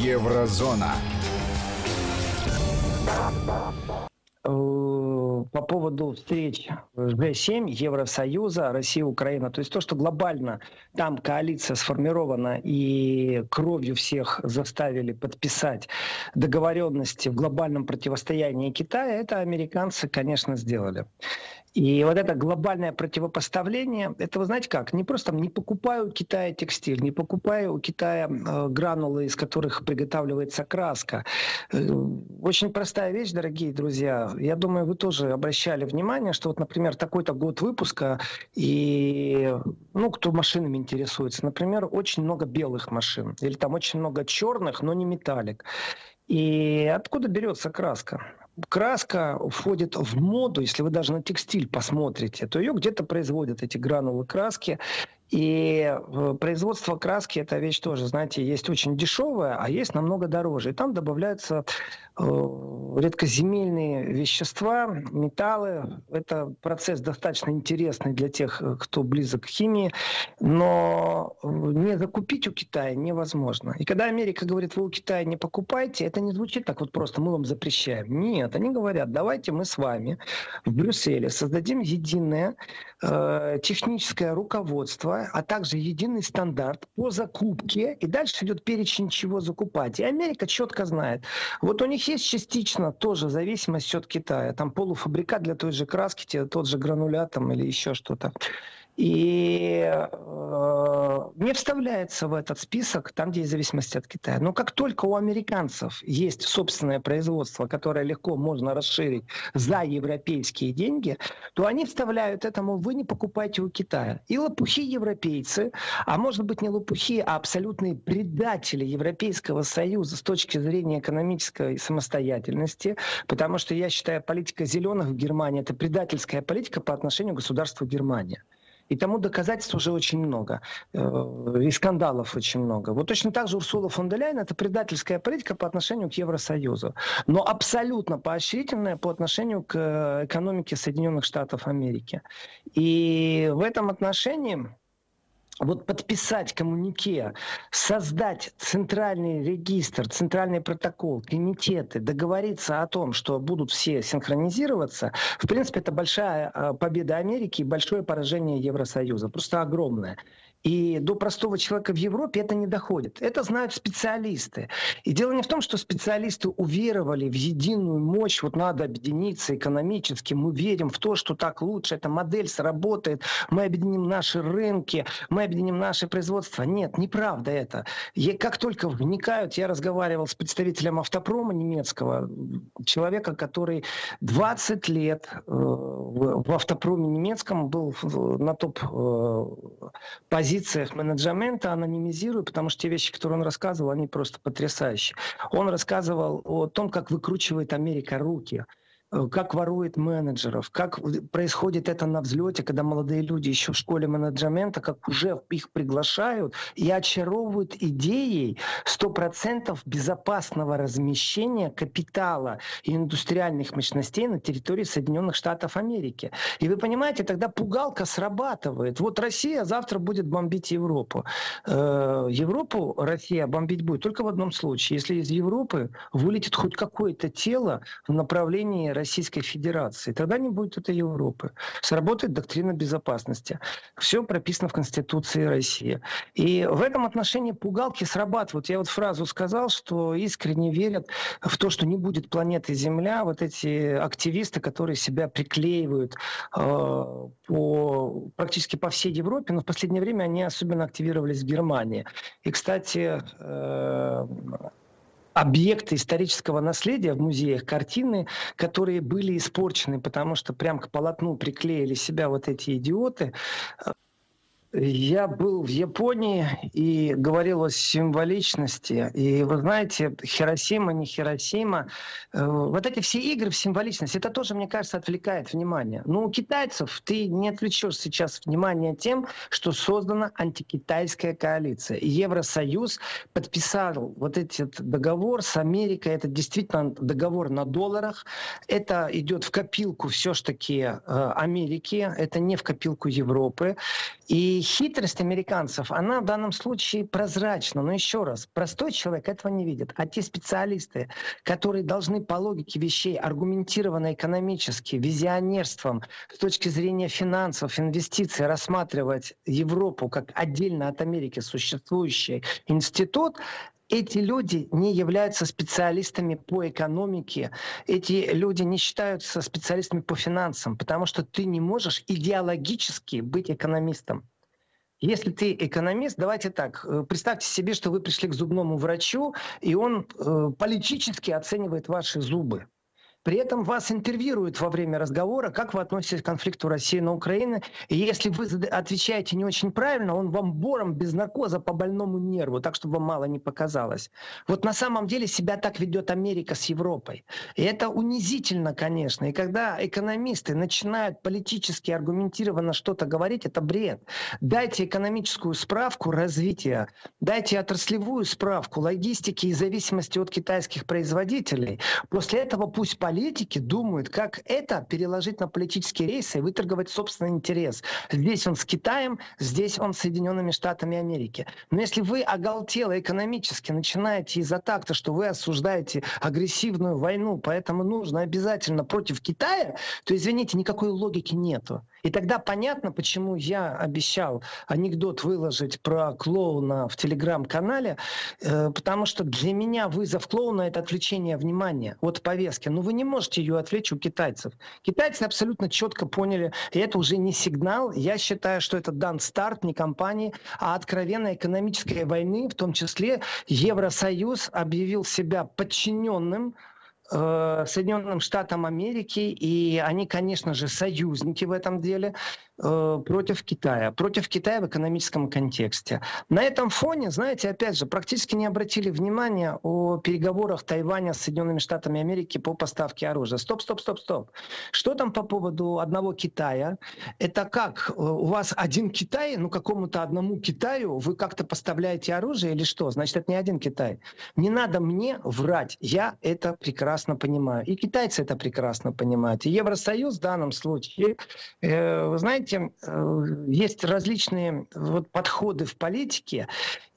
Еврозона. Э, по поводу встреч G7, Евросоюза, Россия, Украина. То есть то, что глобально там коалиция сформирована и кровью всех заставили подписать договоренности в глобальном противостоянии Китая, это американцы, конечно, сделали. И вот это глобальное противопоставление, это вы знаете как, не просто там, не покупаю у Китая текстиль, не покупаю у Китая э, гранулы, из которых приготавливается краска. Э, очень простая вещь, дорогие друзья. Я думаю, вы тоже обращали внимание, что вот, например, такой-то год выпуска, и, ну, кто машинами интересуется, например, очень много белых машин, или там очень много черных, но не металлик. И откуда берется краска? Краска входит в моду, если вы даже на текстиль посмотрите, то ее где-то производят эти гранулы краски. И э, производство краски это вещь тоже, знаете, есть очень дешевая, а есть намного дороже. И там добавляются э, редкоземельные вещества, металлы. Это процесс достаточно интересный для тех, э, кто близок к химии, но не закупить у Китая невозможно. И когда Америка говорит, вы у Китая не покупайте, это не звучит так вот просто, мы вам запрещаем. Нет, они говорят, давайте мы с вами в Брюсселе создадим единое э, техническое руководство а также единый стандарт по закупке, и дальше идет перечень, чего закупать. И Америка четко знает. Вот у них есть частично тоже зависимость от Китая. Там полуфабрикат для той же краски, тот же гранулят там, или еще что-то и э, не вставляется в этот список там, где есть зависимость от Китая. Но как только у американцев есть собственное производство, которое легко можно расширить за европейские деньги, то они вставляют этому «вы не покупайте у Китая». И лопухи европейцы, а может быть не лопухи, а абсолютные предатели Европейского Союза с точки зрения экономической самостоятельности, потому что я считаю, политика зеленых в Германии – это предательская политика по отношению к государству Германия. И тому доказательств уже очень много. Э, и скандалов очень много. Вот точно так же Урсула фон де Ляйен – это предательская политика по отношению к Евросоюзу. Но абсолютно поощрительная по отношению к э, экономике Соединенных Штатов Америки. И в этом отношении вот подписать коммунике, создать центральный регистр, центральный протокол, комитеты, договориться о том, что будут все синхронизироваться, в принципе, это большая э, победа Америки и большое поражение Евросоюза, просто огромное. И до простого человека в Европе это не доходит. Это знают специалисты. И дело не в том, что специалисты уверовали в единую мощь, вот надо объединиться экономически, мы верим в то, что так лучше, эта модель сработает, мы объединим наши рынки, мы объединим наши производства. Нет, неправда это. И как только вникают, я разговаривал с представителем автопрома немецкого, человека, который 20 лет э, в автопроме немецком был на топ-позиции э, позициях менеджмента анонимизирую, потому что те вещи, которые он рассказывал, они просто потрясающие. Он рассказывал о том, как выкручивает Америка руки – как ворует менеджеров, как происходит это на взлете, когда молодые люди еще в школе менеджмента, как уже их приглашают и очаровывают идеей 100% безопасного размещения капитала и индустриальных мощностей на территории Соединенных Штатов Америки. И вы понимаете, тогда пугалка срабатывает. Вот Россия завтра будет бомбить Европу. Э, Европу Россия бомбить будет только в одном случае, если из Европы вылетит хоть какое-то тело в направлении Российской Федерации. Тогда не будет этой Европы. Сработает доктрина безопасности. Все прописано в Конституции России. И в этом отношении пугалки срабатывают. Я вот фразу сказал, что искренне верят в то, что не будет планеты Земля. Вот эти активисты, которые себя приклеивают э, по, практически по всей Европе, но в последнее время они особенно активировались в Германии. И, кстати, э, объекты исторического наследия в музеях, картины, которые были испорчены, потому что прям к полотну приклеили себя вот эти идиоты. Я был в Японии и говорил о символичности. И вы знаете, Хиросима, не Хиросима, э, вот эти все игры в символичность, это тоже, мне кажется, отвлекает внимание. Но у китайцев ты не отвлечешь сейчас внимание тем, что создана антикитайская коалиция. И Евросоюз подписал вот этот договор с Америкой. Это действительно договор на долларах. Это идет в копилку все-таки э, Америки, это не в копилку Европы. И хитрость американцев, она в данном случае прозрачна. Но еще раз, простой человек этого не видит. А те специалисты, которые должны по логике вещей аргументированно экономически, визионерством, с точки зрения финансов, инвестиций рассматривать Европу как отдельно от Америки существующий институт, эти люди не являются специалистами по экономике, эти люди не считаются специалистами по финансам, потому что ты не можешь идеологически быть экономистом. Если ты экономист, давайте так, э, представьте себе, что вы пришли к зубному врачу, и он э, политически оценивает ваши зубы. При этом вас интервьюируют во время разговора, как вы относитесь к конфликту России на Украине. И если вы отвечаете не очень правильно, он вам бором без наркоза по больному нерву, так, чтобы вам мало не показалось. Вот на самом деле себя так ведет Америка с Европой. И это унизительно, конечно. И когда экономисты начинают политически аргументированно что-то говорить, это бред. Дайте экономическую справку развития, дайте отраслевую справку логистики и зависимости от китайских производителей. После этого пусть по политики думают, как это переложить на политические рейсы и выторговать собственный интерес. Здесь он с Китаем, здесь он с Соединенными Штатами Америки. Но если вы оголтело экономически начинаете из-за такта, что вы осуждаете агрессивную войну, поэтому нужно обязательно против Китая, то, извините, никакой логики нету. И тогда понятно, почему я обещал анекдот выложить про клоуна в телеграм-канале, э, потому что для меня вызов клоуна – это отвлечение внимания от повестки. Но вы не можете ее отвлечь у китайцев. Китайцы абсолютно четко поняли, и это уже не сигнал. Я считаю, что это дан старт не компании, а откровенной экономической войны, в том числе Евросоюз объявил себя подчиненным Соединенным Штатам Америки, и они, конечно же, союзники в этом деле. Э, против Китая, против Китая в экономическом контексте. На этом фоне, знаете, опять же, практически не обратили внимания о переговорах Тайваня с Соединенными Штатами Америки по поставке оружия. Стоп, стоп, стоп, стоп. Что там по поводу одного Китая? Это как? Э, у вас один Китай, ну какому-то одному Китаю вы как-то поставляете оружие или что? Значит, это не один Китай. Не надо мне врать. Я это прекрасно понимаю. И китайцы это прекрасно понимают. И Евросоюз в данном случае, э, вы знаете, э, есть различные вот подходы в политике,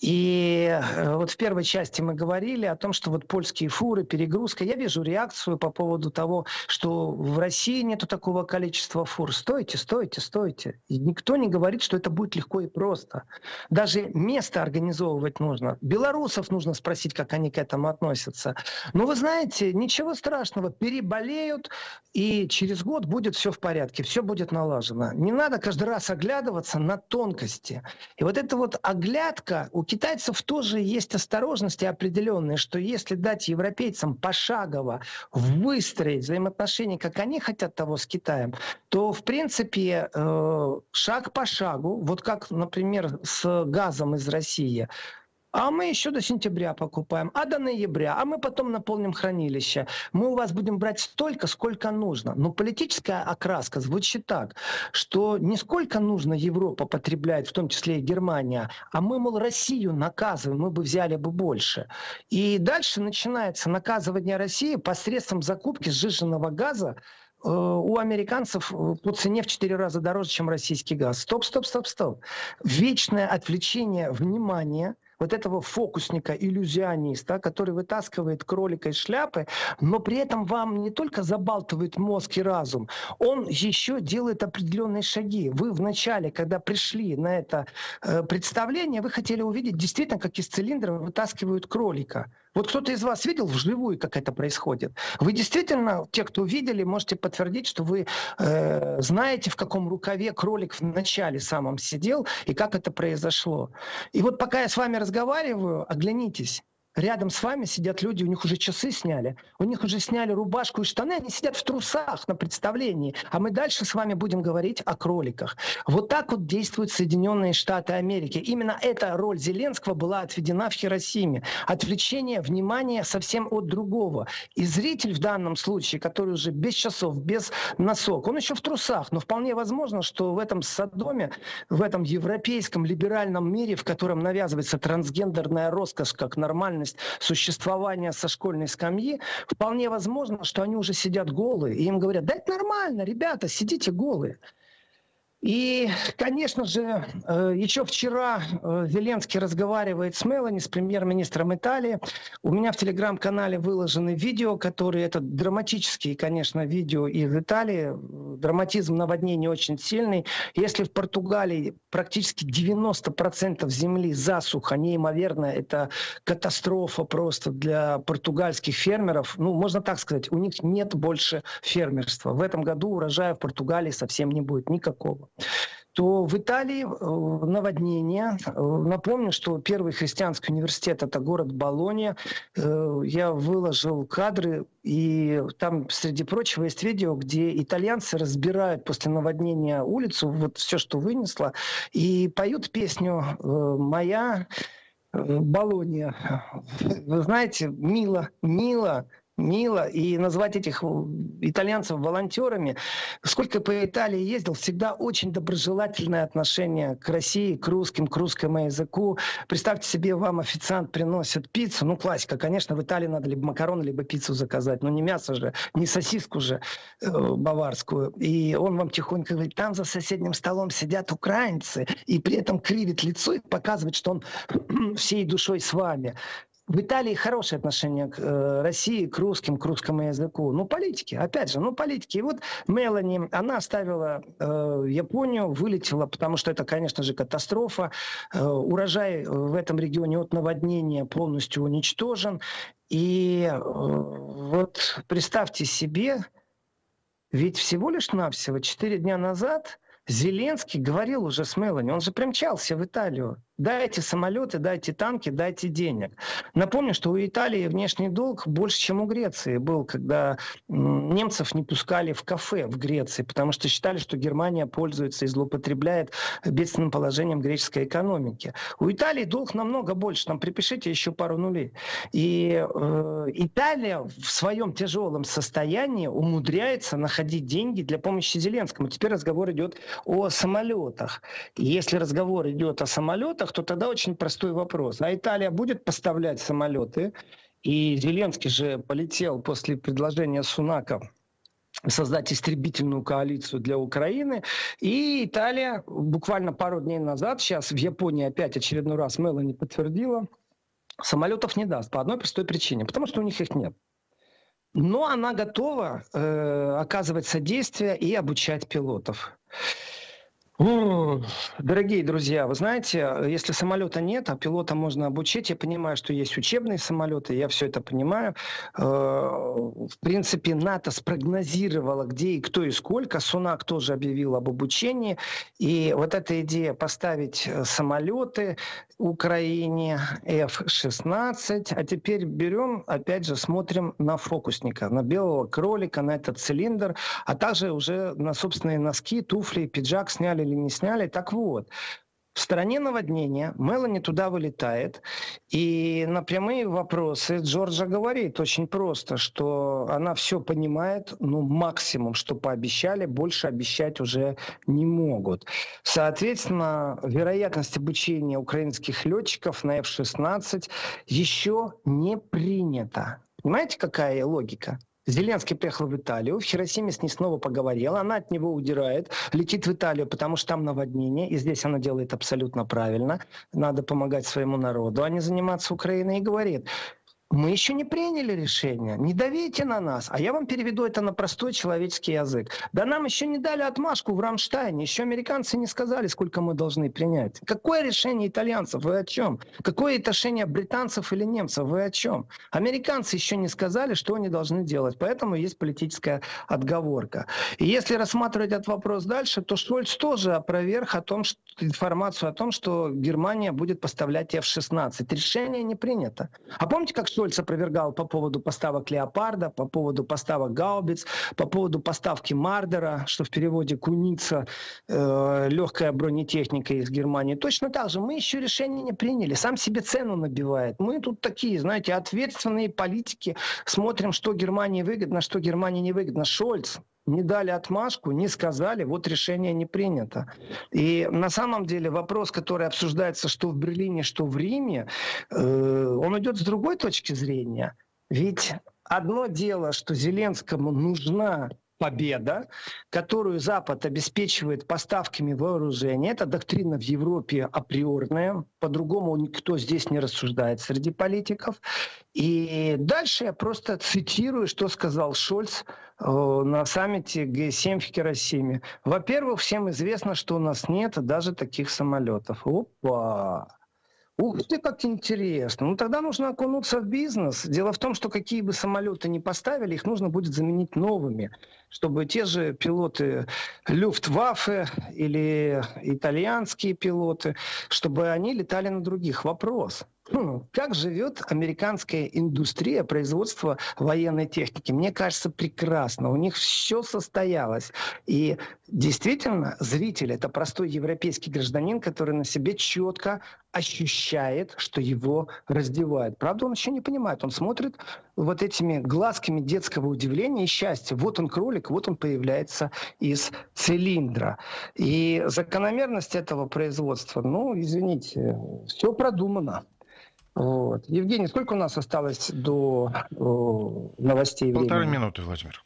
и э, вот в первой части мы говорили о том, что вот польские фуры, перегрузка. Я вижу реакцию по поводу того, что в России нету такого количества фур. Стойте, стойте, стойте. И никто не говорит, что это будет легко и просто. Даже место организовывать нужно. Белорусов нужно спросить, как они к этому относятся. Но вы знаете, ничего страшного. Переболеют, и через год будет все в порядке, все будет налажено. Не надо каждый раз оглядываться на тонкости. И вот эта вот оглядка у китайцев тоже есть осторожности определенные, что если дать европейцам пошагово выстроить взаимоотношения, как они хотят того с Китаем, то, в принципе, э, шаг по шагу, вот как, например, с газом из России, а мы еще до сентября покупаем, а до ноября, а мы потом наполним хранилище. Мы у вас будем брать столько, сколько нужно. Но политическая окраска звучит так, что не сколько нужно Европа потребляет, в том числе и Германия, а мы, мол, Россию наказываем, мы бы взяли бы больше. И дальше начинается наказывание России посредством закупки сжиженного газа э, у американцев э, по цене в 4 раза дороже, чем российский газ. Стоп, стоп, стоп, стоп. Вечное отвлечение внимания – вот этого фокусника, иллюзиониста, который вытаскивает кролика из шляпы, но при этом вам не только забалтывает мозг и разум, он еще делает определенные шаги. Вы вначале, когда пришли на это э, представление, вы хотели увидеть действительно, как из цилиндра вытаскивают кролика. Вот кто-то из вас видел вживую, как это происходит? Вы действительно, те, кто видели, можете подтвердить, что вы э, знаете, в каком рукаве кролик в начале самом сидел и как это произошло. И вот пока я с вами разговариваю, оглянитесь. Рядом с вами сидят люди, у них уже часы сняли, у них уже сняли рубашку и штаны, они сидят в трусах на представлении. А мы дальше с вами будем говорить о кроликах. Вот так вот действуют Соединенные Штаты Америки. Именно эта роль Зеленского была отведена в Хиросиме. Отвлечение внимания совсем от другого. И зритель в данном случае, который уже без часов, без носок, он еще в трусах. Но вполне возможно, что в этом Содоме, в этом европейском либеральном мире, в котором навязывается трансгендерная роскошь как нормально реальность существования со школьной скамьи, вполне возможно, что они уже сидят голые, и им говорят, да это нормально, ребята, сидите голые. И, конечно же, э, еще вчера э, Зеленский разговаривает с Мелани, с премьер-министром Италии. У меня в телеграм-канале выложены видео, которые, это драматические, конечно, видео из Италии. Драматизм наводнения очень сильный. Если в Португалии практически 90% земли засуха, неимоверная, это катастрофа просто для португальских фермеров. Ну, можно так сказать, у них нет больше фермерства. В этом году урожая в Португалии совсем не будет никакого то в Италии э, наводнение. Э, напомню, что первый христианский университет – это город Болония. Э, я выложил кадры, и там, среди прочего, есть видео, где итальянцы разбирают после наводнения улицу, вот все, что вынесло, и поют песню «Моя Болония». Вы знаете, мило, мило, мило. И назвать этих итальянцев волонтерами. Сколько по Италии ездил, всегда очень доброжелательное отношение к России, к русским, к русскому языку. Представьте себе, вам официант приносит пиццу. Ну, классика. Конечно, в Италии надо либо макароны, либо пиццу заказать. Но не мясо же, не сосиску же э, баварскую. И он вам тихонько говорит, там за соседним столом сидят украинцы. И при этом кривит лицо и показывает, что он всей душой с вами в Италии хорошее отношение к э, России, к русским, к русскому языку. Ну, политики, опять же, ну, политики. И вот Мелани, она оставила э, Японию, вылетела, потому что это, конечно же, катастрофа. Э, урожай в этом регионе от наводнения полностью уничтожен. И э, вот представьте себе, ведь всего лишь навсего 4 дня назад Зеленский говорил уже с Мелани, он же примчался в Италию. Дайте самолеты, дайте танки, дайте денег. Напомню, что у Италии внешний долг больше, чем у Греции был, когда немцев не пускали в кафе в Греции, потому что считали, что Германия пользуется и злоупотребляет бедственным положением греческой экономики. У Италии долг намного больше, там припишите еще пару нулей. И э, Италия в своем тяжелом состоянии умудряется находить деньги для помощи Зеленскому. Теперь разговор идет о самолетах. Если разговор идет о самолетах, самолетах, то тогда очень простой вопрос. А Италия будет поставлять самолеты? И Зеленский же полетел после предложения Сунака создать истребительную коалицию для Украины. И Италия буквально пару дней назад, сейчас в Японии опять очередной раз Мелани подтвердила, самолетов не даст по одной простой причине, потому что у них их нет. Но она готова э, оказывать содействие и обучать пилотов. Дорогие друзья, вы знаете, если самолета нет, а пилота можно обучить, я понимаю, что есть учебные самолеты, я все это понимаю. Э, в принципе, НАТО спрогнозировало, где и кто и сколько. Сунак тоже объявил об обучении. И вот эта идея поставить э, самолеты Украине F-16. А теперь берем, опять же, смотрим на фокусника, на белого кролика, на этот цилиндр, а также уже на собственные носки, туфли, пиджак сняли или не сняли. Так вот, в стране наводнения Мелани туда вылетает, и на прямые вопросы Джорджа говорит очень просто, что она все понимает, ну максимум, что пообещали, больше обещать уже не могут. Соответственно, вероятность обучения украинских летчиков на F-16 еще не принята. Понимаете, какая логика? Зеленский приехал в Италию, в Хиросиме с ней снова поговорила, она от него удирает, летит в Италию, потому что там наводнение, и здесь она делает абсолютно правильно. Надо помогать своему народу, а не заниматься Украиной, и говорит, мы еще не приняли решение. Не давите на нас. А я вам переведу это на простой человеческий язык. Да нам еще не дали отмашку в Рамштайне. Еще американцы не сказали, сколько мы должны принять. Какое решение итальянцев? Вы о чем? Какое решение британцев или немцев? Вы о чем? Американцы еще не сказали, что они должны делать. Поэтому есть политическая отговорка. И если рассматривать этот вопрос дальше, то Шольц тоже опроверг о том, что, информацию о том, что Германия будет поставлять F-16. Решение не принято. А помните, как Шольц опровергал по поводу поставок Леопарда, по поводу поставок Гаубиц, по поводу поставки Мардера, что в переводе Куница, э, легкая бронетехника из Германии. Точно так же. Мы еще решение не приняли. Сам себе цену набивает. Мы тут такие, знаете, ответственные политики. Смотрим, что Германии выгодно, что Германии не выгодно. Шольц не дали отмашку, не сказали, вот решение не принято. И на самом деле вопрос, который обсуждается что в Берлине, что в Риме, э, он идет с другой точки зрения. Ведь одно дело, что Зеленскому нужна победа, которую Запад обеспечивает поставками вооружения. Это доктрина в Европе априорная. По-другому никто здесь не рассуждает среди политиков. И дальше я просто цитирую, что сказал Шольц э, на саммите Г7 в Хиросиме. Во-первых, всем известно, что у нас нет даже таких самолетов. Опа! Ух ты, как интересно. Ну тогда нужно окунуться в бизнес. Дело в том, что какие бы самолеты ни поставили, их нужно будет заменить новыми, чтобы те же пилоты Люфтваффе или итальянские пилоты, чтобы они летали на других. Вопрос. Как живет американская индустрия производства военной техники? Мне кажется, прекрасно. У них все состоялось. И действительно, зритель – это простой европейский гражданин, который на себе четко ощущает, что его раздевают. Правда, он еще не понимает. Он смотрит вот этими глазками детского удивления и счастья. Вот он кролик, вот он появляется из цилиндра. И закономерность этого производства, ну, извините, все продумано. Вот. Евгений, сколько у нас осталось до о, новостей? Полторы времени? минуты, Владимир.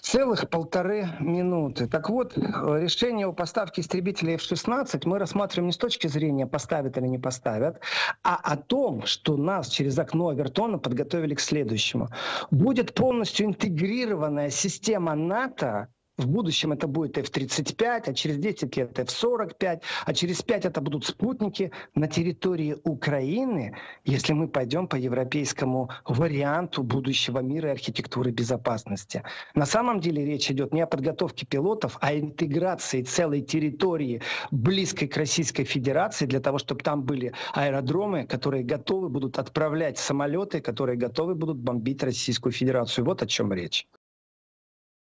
Целых полторы минуты. Так вот, решение о поставке истребителей F-16 мы рассматриваем не с точки зрения поставят или не поставят, а о том, что нас через окно Авертона подготовили к следующему. Будет полностью интегрированная система НАТО в будущем это будет F-35, а через 10 лет F-45, а через 5 это будут спутники на территории Украины, если мы пойдем по европейскому варианту будущего мира и архитектуры безопасности. На самом деле речь идет не о подготовке пилотов, а о интеграции целой территории близкой к Российской Федерации для того, чтобы там были аэродромы, которые готовы будут отправлять самолеты, которые готовы будут бомбить Российскую Федерацию. Вот о чем речь.